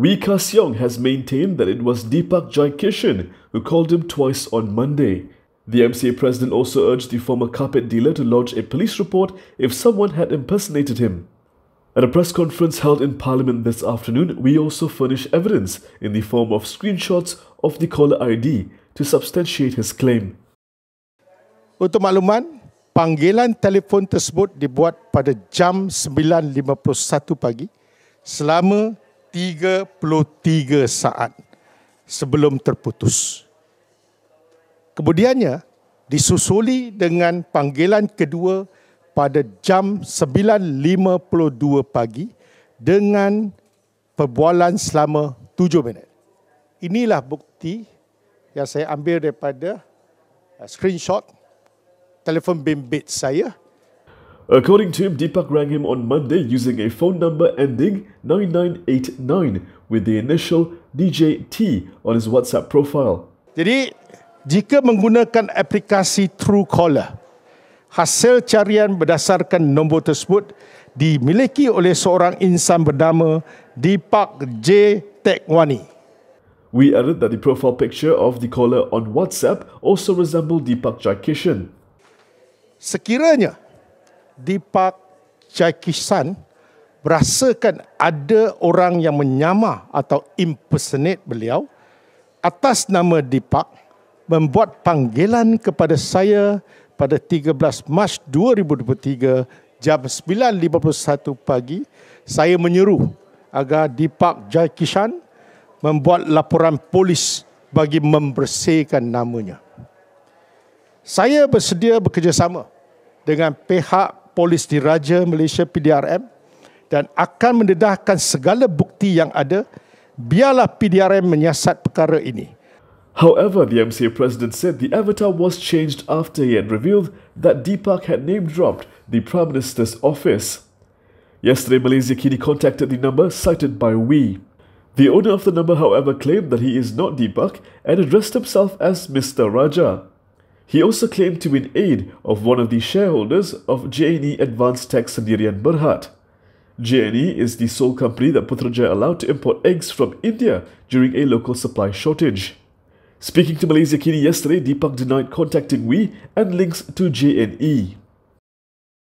Wee Ka Siong has maintained that it was Deepak Jai Kishan who called him twice on Monday. The MCA president also urged the former carpet dealer to lodge a police report if someone had impersonated him. At a press conference held in Parliament this afternoon, we also furnish evidence in the form of screenshots of the caller ID to substantiate his claim. Untuk makluman, panggilan telefon tersebut dibuat pada jam 9.51 pagi selama 33 saat sebelum terputus. Kemudiannya disusuli dengan panggilan kedua pada jam 9.52 pagi dengan perbualan selama 7 minit. Inilah bukti yang saya ambil daripada uh, screenshot telefon bimbit saya. According to him, Deepak rang him on Monday using a phone number ending 9989 with the initial DJT on his WhatsApp profile. Jadi, jika menggunakan aplikasi Truecaller, hasil carian berdasarkan nombor tersebut dimiliki oleh seorang insan bernama Deepak J. Tekwani. We added that the profile picture of the caller on WhatsApp also resembled Deepak Jaikishan. Sekiranya Deepak Jaikishan berasakan ada orang yang menyamar atau impersonate beliau atas nama Deepak membuat panggilan kepada saya pada 13 Mac 2023 jam 9.51 pagi saya menyeru agar Deepak Jai Kishan membuat laporan polis bagi membersihkan namanya. Saya bersedia bekerjasama dengan pihak polis diraja Malaysia PDRM dan akan mendedahkan segala bukti yang ada biarlah PDRM menyiasat perkara ini. However, the MCA president said the avatar was changed after he had revealed that Deepak had name dropped the Prime Minister's office. Yesterday, Malaysia Kini contacted the number cited by We. The owner of the number, however, claimed that he is not Deepak and addressed himself as Mr. Raja. He also claimed to be in aid of one of the shareholders of JNE Advanced Tech Sendirian Berhad. JNE is the sole company that Putrajaya allowed to import eggs from India during a local supply shortage. Speaking to Malaysia Kini yesterday, Deepak denied contacting We and links to JNE.